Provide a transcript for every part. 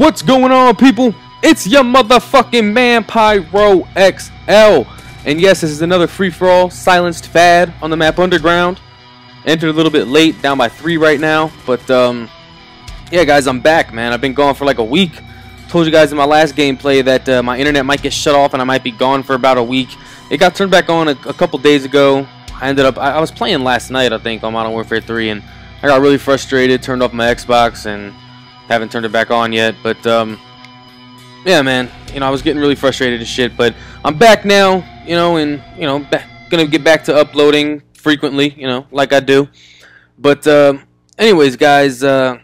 What's going on, people? It's your motherfucking man, Pyro XL. And yes, this is another free-for-all, silenced fad on the map Underground. Entered a little bit late, down by three right now. But, um, yeah, guys, I'm back, man. I've been gone for like a week. Told you guys in my last gameplay that uh, my internet might get shut off and I might be gone for about a week. It got turned back on a, a couple days ago. I ended up, I, I was playing last night, I think, on Modern Warfare 3, and I got really frustrated, turned off my Xbox, and haven't turned it back on yet. But, um, yeah, man, you know, I was getting really frustrated and shit, but I'm back now, you know, and, you know, gonna get back to uploading frequently, you know, like I do. But, uh, anyways, guys, uh,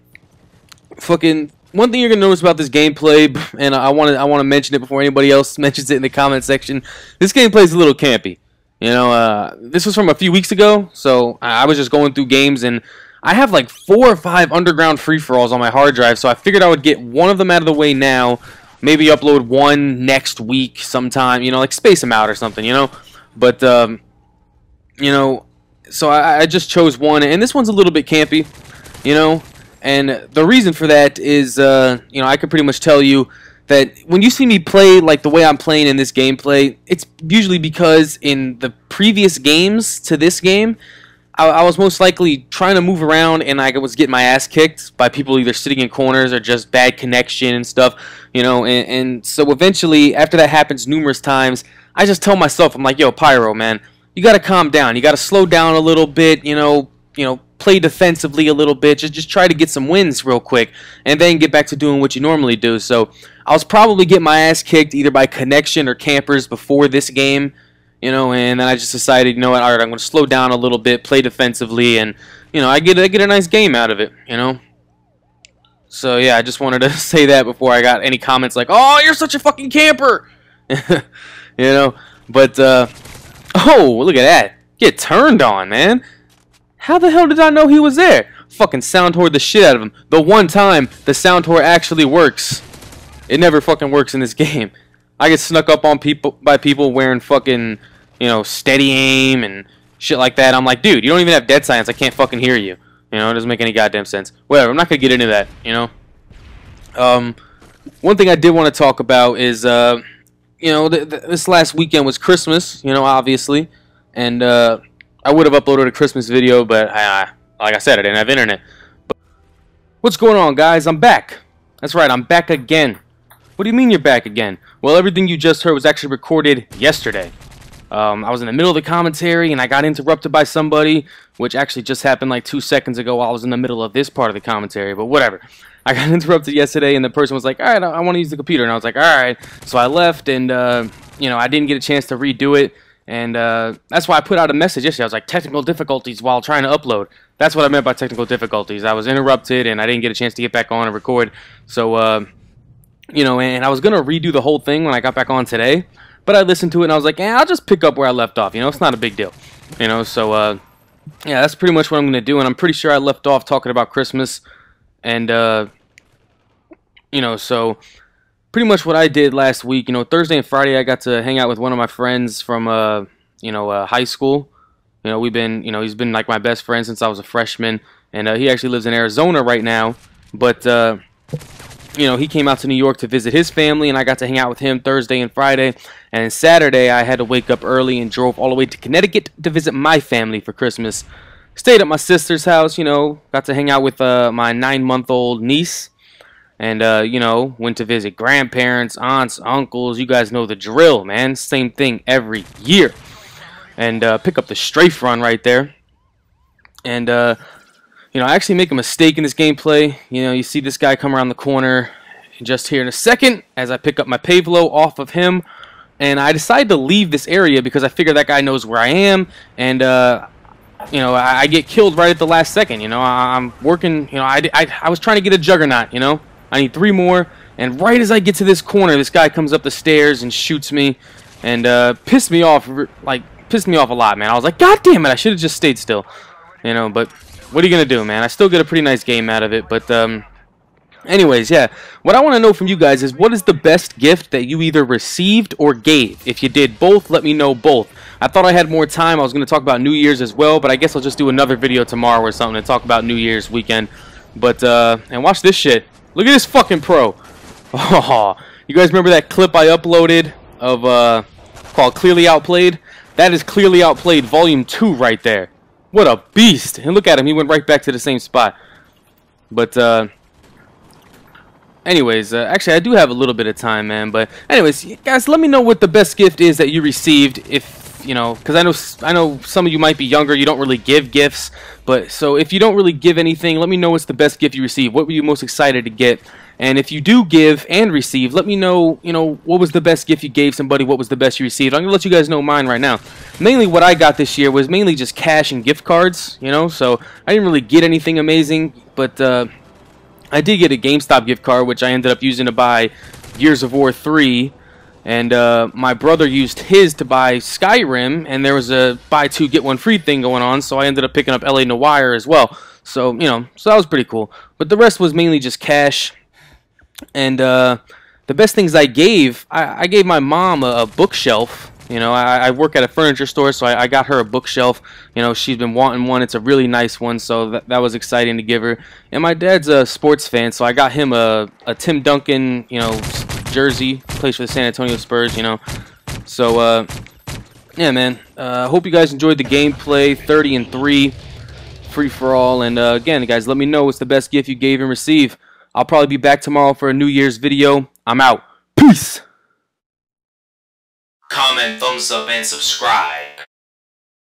fucking, one thing you're gonna notice about this gameplay, and I want to I want to mention it before anybody else mentions it in the comment section. This gameplay is a little campy. You know, uh, this was from a few weeks ago, so I was just going through games and I have like four or five underground free-for-alls on my hard drive, so I figured I would get one of them out of the way now, maybe upload one next week sometime, you know, like space them out or something, you know. But, um, you know, so I, I just chose one, and this one's a little bit campy, you know. And the reason for that is, uh, you know, I could pretty much tell you that when you see me play like the way I'm playing in this gameplay, it's usually because in the previous games to this game, I, I, was most likely trying to move around and I was getting my ass kicked by people either sitting in corners or just bad connection and stuff, you know. And, and so eventually, after that happens numerous times, I just tell myself, I'm like, yo, Pyro, man, you got to calm down. You got to slow down a little bit, you know, you know, play defensively a little bit. Just just try to get some wins real quick, and then get back to doing what you normally do. So I was probably getting my ass kicked either by connection or campers before this game, you know, and then I just decided, you know what, all right, I'm going to slow down a little bit, play defensively, and you know, I get I get a nice game out of it, you know. So yeah, I just wanted to say that before I got any comments like, "Oh, you're such a fucking camper," you know. But uh, oh, look at that, get turned on, man. How the hell did I know he was there? Fucking sound tore the shit out of him. The one time the sound tore actually works. It never fucking works in this game. I get snuck up on people by people wearing fucking, you know, steady aim and shit like that. I'm like, dude, you don't even have dead silence. I can't fucking hear you. You know, it doesn't make any goddamn sense. Whatever, I'm not gonna get into that, you know. Um, one thing I did want to talk about is, uh, you know, th th this last weekend was Christmas, you know, obviously, and uh, I would have uploaded a Christmas video, but I, like I said, I didn't have internet. But what's going on, guys? I'm back. That's right, I'm back again. What do you mean you're back again? Well, everything you just heard was actually recorded yesterday. Um, I was in the middle of the commentary and I got interrupted by somebody, which actually just happened like two seconds ago while I was in the middle of this part of the commentary, but whatever. I got interrupted yesterday and the person was like, alright, I, I want to use the computer. And I was like, alright. So I left and, uh, you know, I didn't get a chance to redo it. And uh, that's why I put out a message yesterday. I was like, technical difficulties while trying to upload. That's what I meant by technical difficulties. I was interrupted and I didn't get a chance to get back on and record. So, uh, you know, and I was to redo the whole thing when I got back on today. But I listened to it and I was like, eh, I'll just pick up where I left off. You know, it's not a big deal. You know, so, uh, yeah, that's pretty much what I'm to do. And I'm pretty sure I left off talking about Christmas. And, uh, you know, so pretty much what I did last week. You know, Thursday and Friday I got to hang out with one of my friends from uh, you know, uh, high school. You know, we've been, you know, he's been like my best friend since I was a freshman, and uh, he actually lives in Arizona right now. But uh, you know, he came out to New York to visit his family, and I got to hang out with him Thursday and Friday. And Saturday, I had to wake up early and drove all the way to Connecticut to visit my family for Christmas. Stayed at my sister's house, you know, got to hang out with uh, my nine-month-old niece. And uh, you know went to visit grandparents aunts uncles. You guys know the drill man. Same thing every year. And uh, pick up the strafe run right there. And uh, you know I actually make a mistake in this gameplay you know you see this guy come around the corner just here in a second as I pick up my Pavlo off of him and I decide to leave this area because I figure that guy knows where I am and uh, you know, I, I, get killed right at the last second. You know, I, am working. You know, I, I, I was trying to get a juggernaut. You know, I need three more. And right as I get to this corner, this guy comes up the stairs and shoots me. And uh, pissed me off, like, pissed me off a lot, man. I was like, God damn it, I should have just stayed still. You know, but what are you going to do, man? I still get a pretty nice game out of it. But, um, anyways, yeah. What I want to know from you guys is what is the best gift that you either received or gave? If you did both, let me know both. I thought I had more time. I was going to talk about New Year's as well, but I guess I'll just do another video tomorrow or something and talk about New Year's weekend. But, uh, and watch this shit. Look at this fucking pro. Oh, you guys remember that clip I uploaded of uh, called Clearly Outplayed? That is Clearly Outplayed Volume 2 right there. What a beast! And look at him, he went right back to the same spot. But, uh, anyways, uh, actually, I do have a little bit of time, man. But, anyways, guys, let me know what the best gift is that you received. If you know, because I know I know some of you might be younger, you don't really give gifts. But so if you don't really give anything, let me know what's the best gift you received. What were you most excited to get? And if you do give and receive, let me know, you know, what was the best gift you gave somebody, what was the best you received. I'm going to let you guys know mine right now. Mainly what I got this year was mainly just cash and gift cards, you know, so I didn't really get anything amazing, but uh, I did get a GameStop gift card, which I ended up using to buy Gears of War 3, and uh, my brother used his to buy Skyrim, and there was a buy two, get one free thing going on, so I ended up picking up LA Noire as well. So, you know, so that was pretty cool. But the rest was mainly just cash and uh, the best things I gave, I, I gave my mom a, a bookshelf. You know, I, I, work at a furniture store, so I, I, got her a bookshelf. You know, she's been wanting one. It's a really nice one, so that, that was exciting to give her. And my dad's a sports fan, so I got him a, a Tim Duncan, you know, jersey. Plays for the San Antonio Spurs, you know. So, uh, yeah, man. I uh, hope you guys enjoyed the gameplay. 30 and 3, free for all. And uh, again, guys, let me know what's the best gift you gave and received. I'll probably be back tomorrow for a New Year's video. I'm out. Peace! Comment, thumbs up, and subscribe.